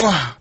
Mwah.